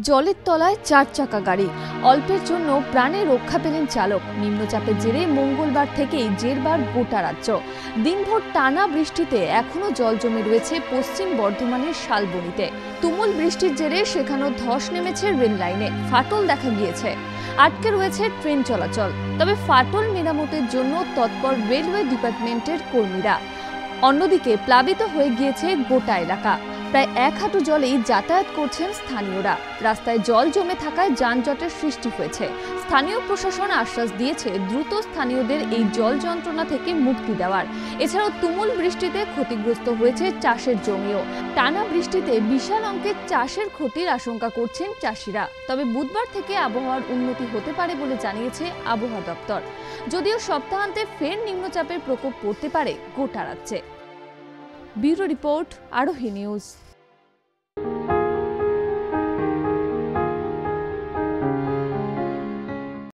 জলের তলায় চার চাকা গাড়ি। অল্পের জন্য প্রাণে রক্ষা পেলেন চালক। নিম্নচাপের জেরে মঙ্গলবার থেকেই জেরবার গোটা রাজ্য। দিনভর টানা বৃষ্টিতে এখনও জল জমে রয়েছে পশ্চিম বর্ধমানের শালবনিতে। তুমুল বৃষ্টির জেরে সেখানেও ধস নেমেছে রেল লাইনে। ফাটল দেখা গিয়েছে। আটকে রয়েছে ট্রেন চলাচল। তবে ফাটল মেরামতের জন্য তৎপর রেলওয়ে ডিপার্টমেন্টের কর্মীরা। অন্যদিকে প্লাবিত হয়ে গিয়েছে গোটা এলাকা। প্রায় এক হাঁটু জলেই যাতায়াত করছেন স্থানীয়রা। রাস্তায় জল জমে থাকায় যানজটের সৃষ্টি হয়েছে। স্থানীয় প্রশাসন আশ্বাস দিয়েছে দ্রুত স্থানীয়দের এই জল যন্ত্রণা থেকে মুক্তি দেওয়ার। এছাড়াও তুমুল বৃষ্টিতে ক্ষতিগ্রস্ত হয়েছে চাষের জমিও। টানা বৃষ্টিতে বিশাল অঙ্কের চাষের ক্ষতির আশঙ্কা করছেন চাষিরা। তবে বুধবার থেকে আবহাওয়ার উন্নতি হতে পারে বলে জানিয়েছে আবহাওয়া দপ্তর। যদিও সপ্তাহান্তে ফের নিম্নচাপের প্রকোপ পড়তে পারে গোটা রাজ্যে। Bureau report Arohi news.